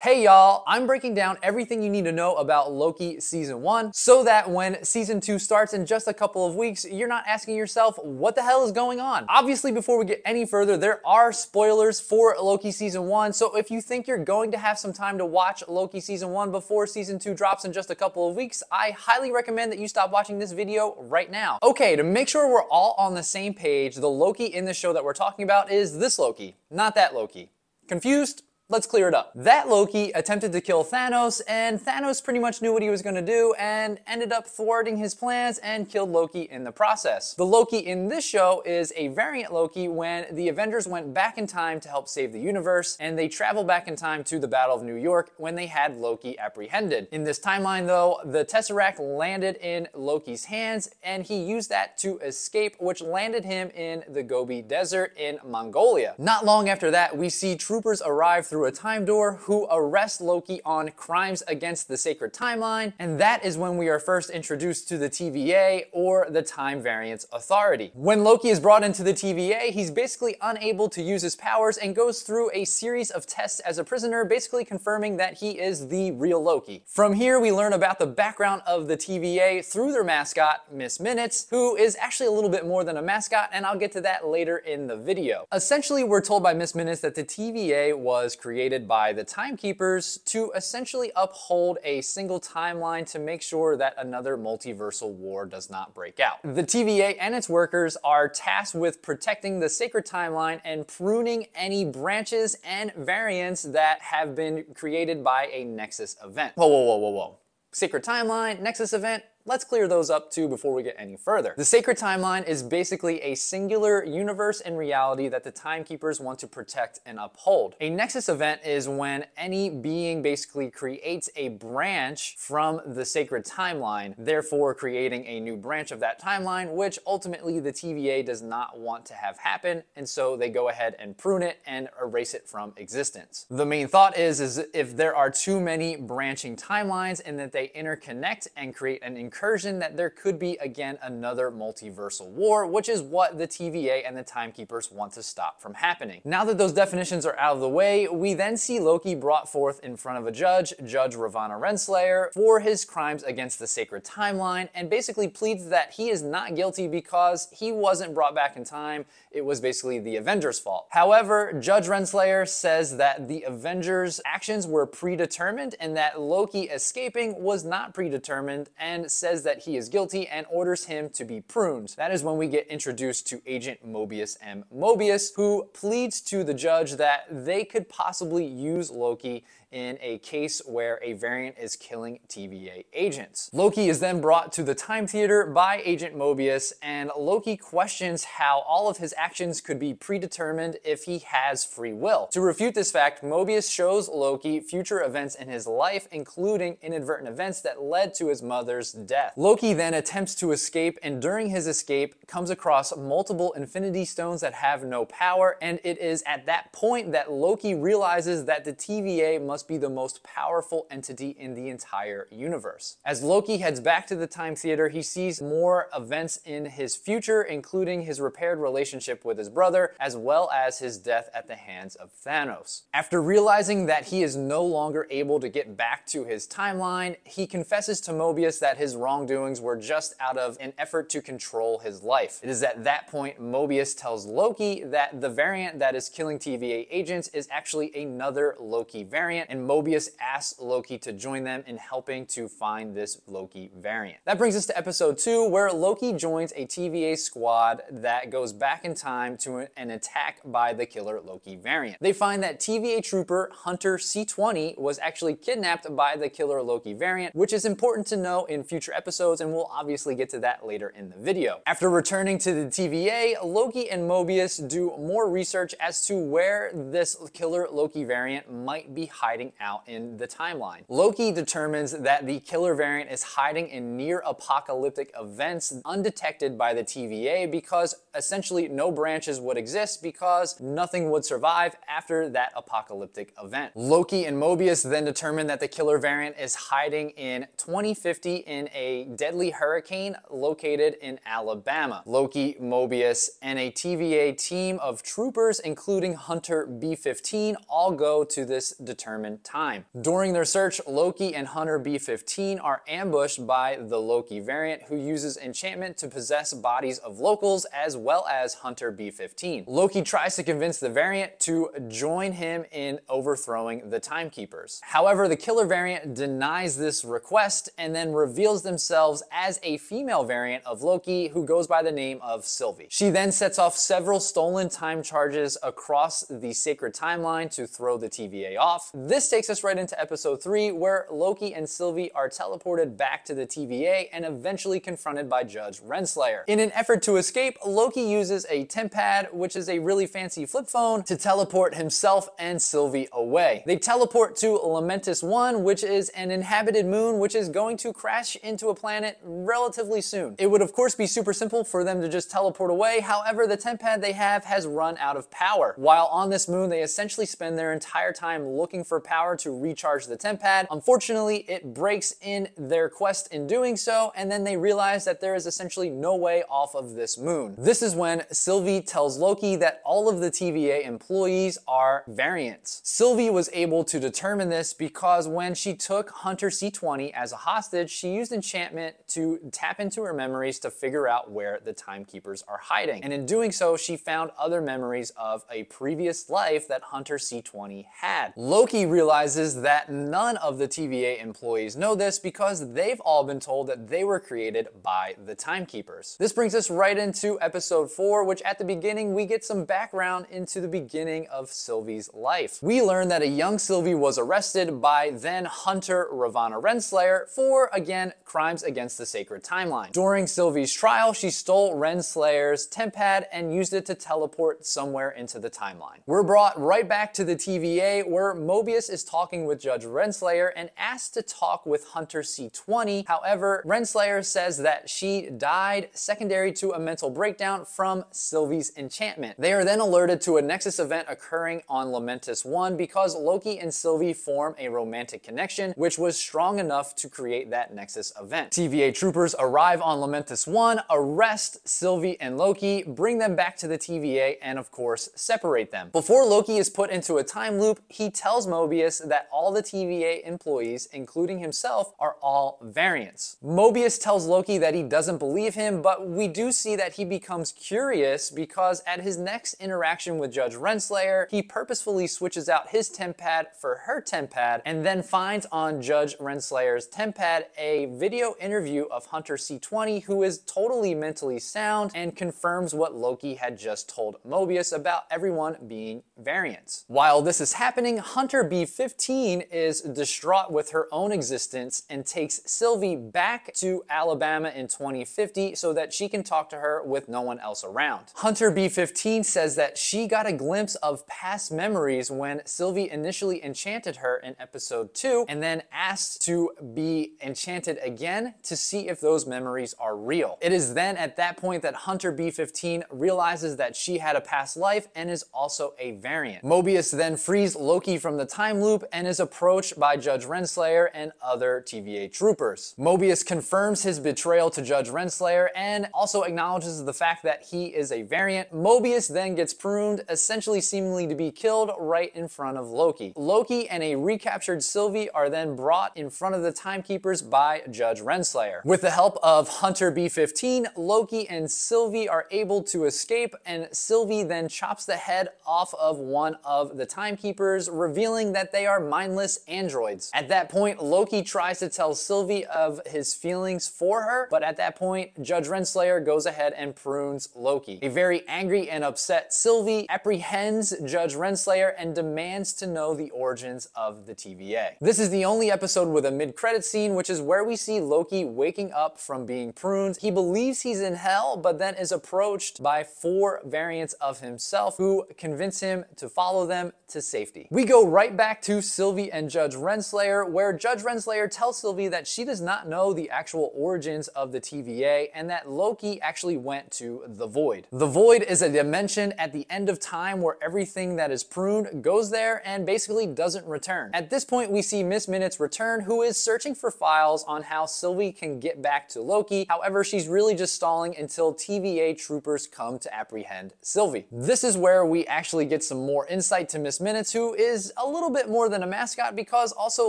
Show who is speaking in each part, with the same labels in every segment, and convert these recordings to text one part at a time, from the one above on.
Speaker 1: Hey y'all, I'm breaking down everything you need to know about Loki season 1 so that when season 2 starts in just a couple of weeks, you're not asking yourself, what the hell is going on? Obviously, before we get any further, there are spoilers for Loki season 1, so if you think you're going to have some time to watch Loki season 1 before season 2 drops in just a couple of weeks, I highly recommend that you stop watching this video right now. Okay, to make sure we're all on the same page, the Loki in the show that we're talking about is this Loki, not that Loki. Confused? Let's clear it up. That Loki attempted to kill Thanos, and Thanos pretty much knew what he was gonna do and ended up thwarting his plans and killed Loki in the process. The Loki in this show is a variant Loki when the Avengers went back in time to help save the universe, and they travel back in time to the Battle of New York when they had Loki apprehended. In this timeline, though, the Tesseract landed in Loki's hands, and he used that to escape, which landed him in the Gobi Desert in Mongolia. Not long after that, we see troopers arrive through through a time door who arrest Loki on crimes against the sacred timeline, and that is when we are first introduced to the TVA or the Time Variance Authority. When Loki is brought into the TVA, he's basically unable to use his powers and goes through a series of tests as a prisoner, basically confirming that he is the real Loki. From here, we learn about the background of the TVA through their mascot, Miss Minutes, who is actually a little bit more than a mascot, and I'll get to that later in the video. Essentially, we're told by Miss Minutes that the TVA was created created by the timekeepers to essentially uphold a single timeline to make sure that another multiversal war does not break out. The TVA and its workers are tasked with protecting the sacred timeline and pruning any branches and variants that have been created by a Nexus event. Whoa, whoa, whoa, whoa, whoa. Sacred timeline, Nexus event, Let's clear those up too before we get any further. The Sacred Timeline is basically a singular universe and reality that the Timekeepers want to protect and uphold. A Nexus event is when any being basically creates a branch from the Sacred Timeline, therefore creating a new branch of that timeline, which ultimately the TVA does not want to have happen, and so they go ahead and prune it and erase it from existence. The main thought is, is if there are too many branching timelines and that they interconnect and create an incursion that there could be again another multiversal war, which is what the TVA and the Timekeepers want to stop from happening. Now that those definitions are out of the way, we then see Loki brought forth in front of a judge, Judge Ravonna Renslayer, for his crimes against the sacred timeline, and basically pleads that he is not guilty because he wasn't brought back in time. It was basically the Avengers' fault. However, Judge Renslayer says that the Avengers' actions were predetermined and that Loki escaping was not predetermined and says says that he is guilty and orders him to be pruned. That is when we get introduced to Agent Mobius M. Mobius, who pleads to the judge that they could possibly use Loki in a case where a variant is killing TVA agents. Loki is then brought to the Time Theater by Agent Mobius, and Loki questions how all of his actions could be predetermined if he has free will. To refute this fact, Mobius shows Loki future events in his life, including inadvertent events that led to his mother's death. Loki then attempts to escape, and during his escape, comes across multiple Infinity Stones that have no power, and it is at that point that Loki realizes that the TVA must must be the most powerful entity in the entire universe. As Loki heads back to the Time Theater, he sees more events in his future, including his repaired relationship with his brother, as well as his death at the hands of Thanos. After realizing that he is no longer able to get back to his timeline, he confesses to Mobius that his wrongdoings were just out of an effort to control his life. It is at that point Mobius tells Loki that the variant that is killing TVA agents is actually another Loki variant and Mobius asks Loki to join them in helping to find this Loki variant. That brings us to episode 2, where Loki joins a TVA squad that goes back in time to an attack by the killer Loki variant. They find that TVA trooper Hunter C20 was actually kidnapped by the killer Loki variant, which is important to know in future episodes, and we'll obviously get to that later in the video. After returning to the TVA, Loki and Mobius do more research as to where this killer Loki variant might be hiding hiding out in the timeline. Loki determines that the killer variant is hiding in near apocalyptic events undetected by the TVA because essentially no branches would exist because nothing would survive after that apocalyptic event. Loki and Mobius then determine that the killer variant is hiding in 2050 in a deadly hurricane located in Alabama. Loki, Mobius, and a TVA team of troopers, including Hunter B-15, all go to this determined time. During their search, Loki and Hunter B-15 are ambushed by the Loki variant who uses enchantment to possess bodies of locals as well as Hunter B-15. Loki tries to convince the variant to join him in overthrowing the Timekeepers. However, the killer variant denies this request and then reveals themselves as a female variant of Loki who goes by the name of Sylvie. She then sets off several stolen time charges across the sacred timeline to throw the TVA off. This takes us right into episode 3 where Loki and Sylvie are teleported back to the TVA and eventually confronted by Judge Renslayer. In an effort to escape, Loki uses a TemPad, which is a really fancy flip phone, to teleport himself and Sylvie away. They teleport to Lamentis 1, which is an inhabited moon which is going to crash into a planet relatively soon. It would of course be super simple for them to just teleport away, however the TemPad they have has run out of power. While on this moon they essentially spend their entire time looking for power to recharge the TemPad. Unfortunately it breaks in their quest in doing so and then they realize that there is essentially no way off of this moon. This is when Sylvie tells Loki that all of the TVA employees are variants. Sylvie was able to determine this because when she took Hunter C20 as a hostage, she used enchantment to tap into her memories to figure out where the timekeepers are hiding. And in doing so, she found other memories of a previous life that Hunter C20 had. Loki realizes that none of the TVA employees know this because they've all been told that they were created by the timekeepers. This brings us right into episode 4, which at the beginning we get some background into the beginning of Sylvie's life. We learn that a young Sylvie was arrested by then Hunter Ravonna Renslayer for, again, crimes against the sacred timeline. During Sylvie's trial, she stole Renslayer's TemPad and used it to teleport somewhere into the timeline. We're brought right back to the TVA where Mobius is talking with Judge Renslayer and asked to talk with Hunter C20. However, Renslayer says that she died secondary to a mental breakdown from Sylvie's enchantment. They are then alerted to a Nexus event occurring on Lamentis 1 because Loki and Sylvie form a romantic connection, which was strong enough to create that Nexus event. TVA troopers arrive on Lamentis 1, arrest Sylvie and Loki, bring them back to the TVA, and of course, separate them. Before Loki is put into a time loop, he tells Mobius that all the TVA employees, including himself, are all variants. Mobius tells Loki that he doesn't believe him, but we do see that he becomes curious because at his next interaction with Judge Renslayer, he purposefully switches out his TemPad for her TemPad and then finds on Judge Renslayer's TemPad a video interview of Hunter C20 who is totally mentally sound and confirms what Loki had just told Mobius about everyone being variants. While this is happening, Hunter B15 is distraught with her own existence and takes Sylvie back to Alabama in 2050 so that she can talk to her with no one else around. Hunter B15 says that she got a glimpse of past memories when Sylvie initially enchanted her in episode 2 and then asked to be enchanted again to see if those memories are real. It is then at that point that Hunter B15 realizes that she had a past life and is also a variant. Mobius then frees Loki from the time loop and is approached by Judge Renslayer and other TVA troopers. Mobius confirms his betrayal to Judge Renslayer and also acknowledges the fact that he is a variant. Mobius then gets pruned, essentially seemingly to be killed right in front of Loki. Loki and a recaptured Sylvie are then brought in front of the Timekeepers by Judge Renslayer. With the help of Hunter B-15, Loki and Sylvie are able to escape and Sylvie then chops the head off of one of the Timekeepers, revealing that they are mindless androids. At that point, Loki tries to tell Sylvie of his feelings for her, but at that point, Judge Renslayer goes ahead and prunes Loki. A very angry and upset Sylvie apprehends Judge Renslayer and demands to know the origins of the TVA. This is the only episode with a mid-credit scene, which is where we see Loki waking up from being pruned. He believes he's in hell, but then is approached by four variants of himself who convince him to follow them to safety. We go right back to Sylvie and Judge Renslayer, where Judge Renslayer tells Sylvie that she does not know the actual origins of the TVA and that Loki actually went to the Void. The Void is a dimension at the end of time where everything that is pruned goes there and basically doesn't return. At this point, we see Miss Minutes return, who is searching for files on how Sylvie can get back to Loki. However, she's really just stalling until TVA troopers come to apprehend Sylvie. This is where we actually get some more insight to Miss Minutes, who is a little bit more than a mascot because also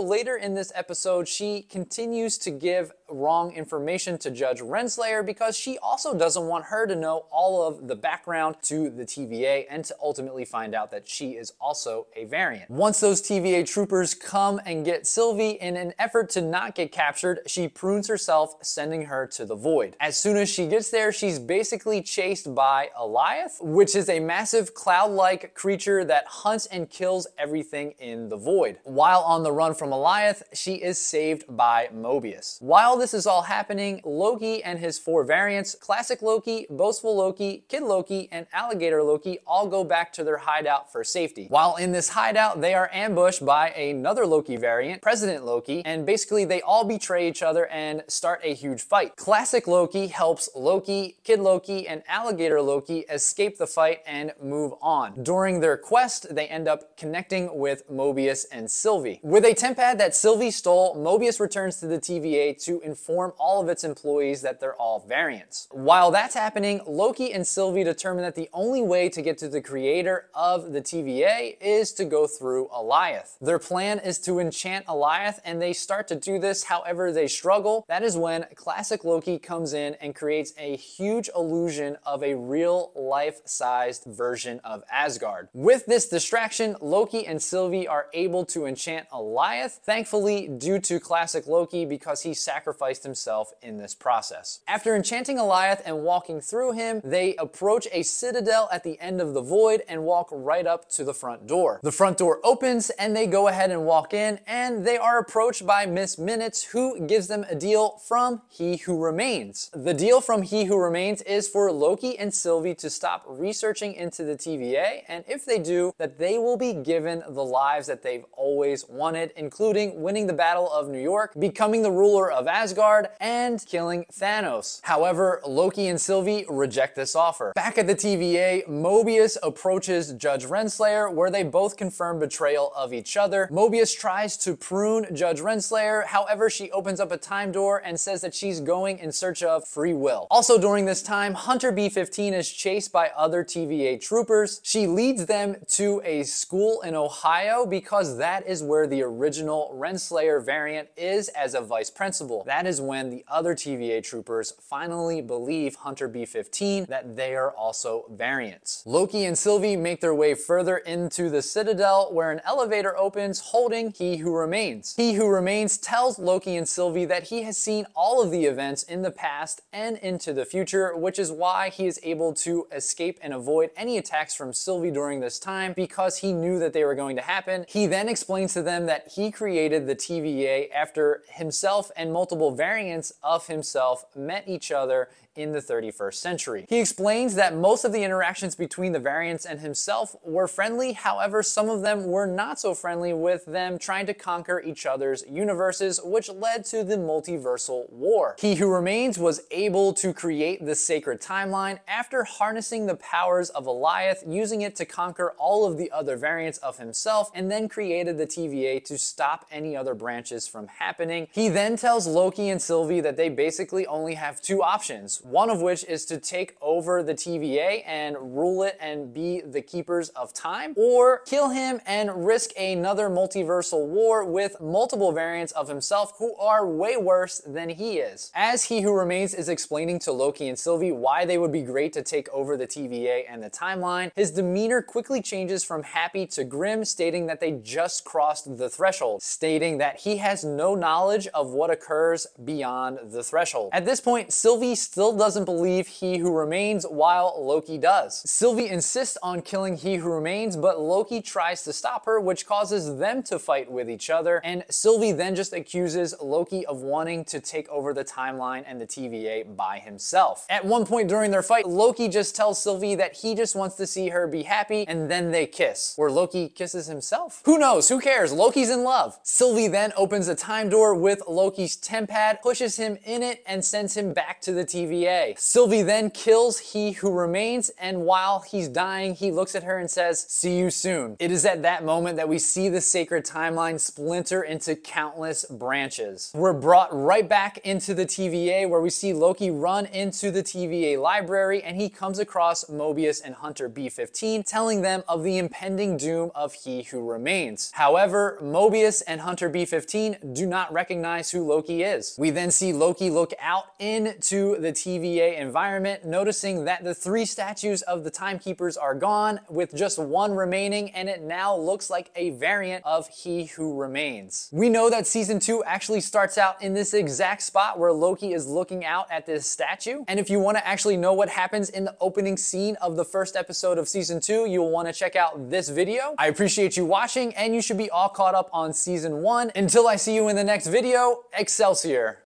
Speaker 1: later in this episode, she continues to give wrong information to Judge Renslayer because she also doesn't want her to know all of the background to the TVA and to ultimately find out that she is also a variant. Once those TVA troopers come and get Sylvie in an effort to not get captured, she prunes herself, sending her to the void. As soon as she gets there, she's basically chased by Alioth, which is a massive cloud-like creature that hunts and kills everything in the void. While on the run from Alioth, she is saved by Mobius. While this is all happening, Loki and his four variants, Classic Loki, Boastful Loki, Kid Loki, and Alligator Loki all go back to their hideout for safety. While in this hideout, they are ambushed by another Loki variant, President Loki, and basically they all betray each other and start a huge fight. Classic Loki helps Loki, Kid Loki, and Alligator Loki escape the fight and move on. During their quest, they end up connecting with Mobius and Sylvie. With a tempad that Sylvie stole, Mobius returns to the TVA to inform all of its employees that they're all variants. While that's happening, Loki and Sylvie determine that the only way to get to the creator of the TVA is to go through Alioth. Their plan is to enchant Alioth and they start to do this however they struggle. That is when classic Loki comes in and creates a huge illusion of a real life-sized version of Asgard. With this distraction, Loki and Sylvie are able to enchant Alioth, thankfully due to classic Loki because he sacrificed himself in this process. After enchanting Alioth and walking through him, they approach a citadel at the end of the void and walk right up to the front door. The front door opens and they go ahead and walk in and they are approached by Miss Minutes who gives them a deal from He Who Remains. The deal from He Who Remains is for Loki and Sylvie to stop researching into the TVA and if they do, that they will be given the lives that they've always wanted, including winning the Battle of New York, becoming the ruler of Asgard, and killing Thanos. However, Loki and Sylvie reject this offer. Back at the TVA, Mobius approaches Judge Renslayer where they both confirm betrayal of each other. Mobius tries to prune Judge Renslayer, however, she opens up a time door and says that she's going in search of free will. Also during this time, Hunter B-15 is chased by other TVA troopers. She leads them to a school in Ohio because that is where the original Renslayer variant is as a vice principal. That is when the other TVA troopers finally believe Hunter B-15 that they are also variants. Loki and Sylvie make their way further into the Citadel where an elevator opens holding He Who Remains. He Who Remains tells Loki and Sylvie that he has seen all of the events in the past and into the future, which is why he is able to escape and avoid any attacks from Sylvie during this time because he knew that they were going to happen. He then explains to them that he created the TVA after himself and multiple variants of himself met each other in the 31st century. He explains that most of the interactions between the variants and himself were friendly, however, some of them were not so friendly with them trying to conquer each other's universes, which led to the multiversal war. He Who Remains was able to create the sacred timeline after harnessing the powers of Alioth, using it to conquer all of the other variants of himself, and then created the TVA to stop any other branches from happening. He then tells Loki and Sylvie that they basically only have two options one of which is to take over the TVA and rule it and be the keepers of time, or kill him and risk another multiversal war with multiple variants of himself who are way worse than he is. As He Who Remains is explaining to Loki and Sylvie why they would be great to take over the TVA and the timeline, his demeanor quickly changes from happy to grim, stating that they just crossed the threshold, stating that he has no knowledge of what occurs beyond the threshold. At this point, Sylvie still doesn't believe He Who Remains while Loki does. Sylvie insists on killing He Who Remains, but Loki tries to stop her, which causes them to fight with each other, and Sylvie then just accuses Loki of wanting to take over the timeline and the TVA by himself. At one point during their fight, Loki just tells Sylvie that he just wants to see her be happy, and then they kiss, where Loki kisses himself. Who knows? Who cares? Loki's in love. Sylvie then opens a time door with Loki's tempad, pushes him in it, and sends him back to the TVA TVA. Sylvie then kills He Who Remains, and while he's dying, he looks at her and says, See you soon. It is at that moment that we see the sacred timeline splinter into countless branches. We're brought right back into the TVA where we see Loki run into the TVA library and he comes across Mobius and Hunter B15 telling them of the impending doom of He Who Remains. However, Mobius and Hunter B15 do not recognize who Loki is. We then see Loki look out into the TVA environment, noticing that the three statues of the Timekeepers are gone, with just one remaining, and it now looks like a variant of He Who Remains. We know that season two actually starts out in this exact spot where Loki is looking out at this statue. And if you want to actually know what happens in the opening scene of the first episode of season two, you'll want to check out this video. I appreciate you watching, and you should be all caught up on season one. Until I see you in the next video, Excelsior!